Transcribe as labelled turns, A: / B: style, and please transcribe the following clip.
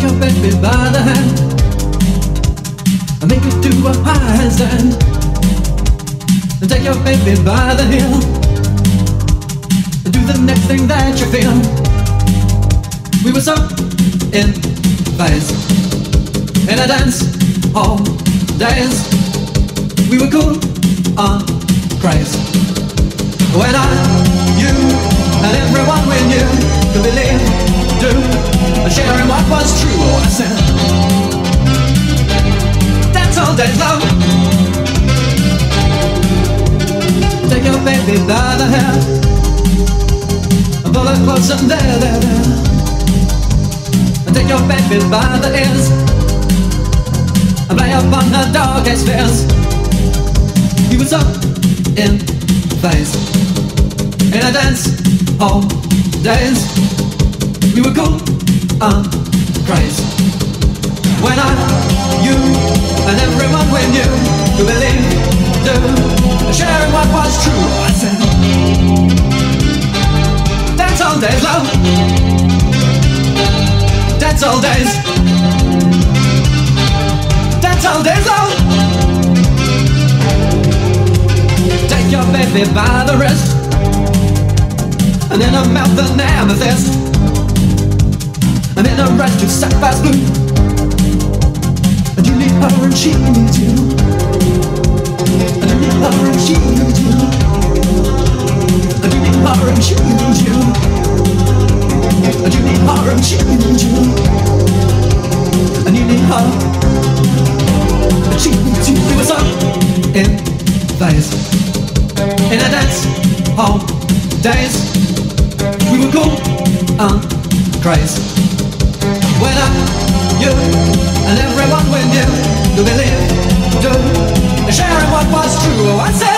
A: baby by the hand and make it do a handstand. And take your baby by the heel and do the next thing that you feel. We were so in phase in a dance hall days. We were cool on craze. When I, you, and everyone we knew could believe, do, and sharing what was true. Baby by the hair, pull her close and there, there, there. Take your baby by the ears, and play upon her darkest fears. He was up in phase in a dance hall days. We were cool and crazy. When I, you, and everyone we knew to believe, do, sharing what was true. I said, that's all days, love. That's all days. That's all days, love. Take your baby by the wrist And in her mouth an amethyst And in her eyes two sapphires blue in phase in a dance hall days. We were cool and crazy. When I, you, and everyone we knew to believe, do, sharing what was true. Oh, I said,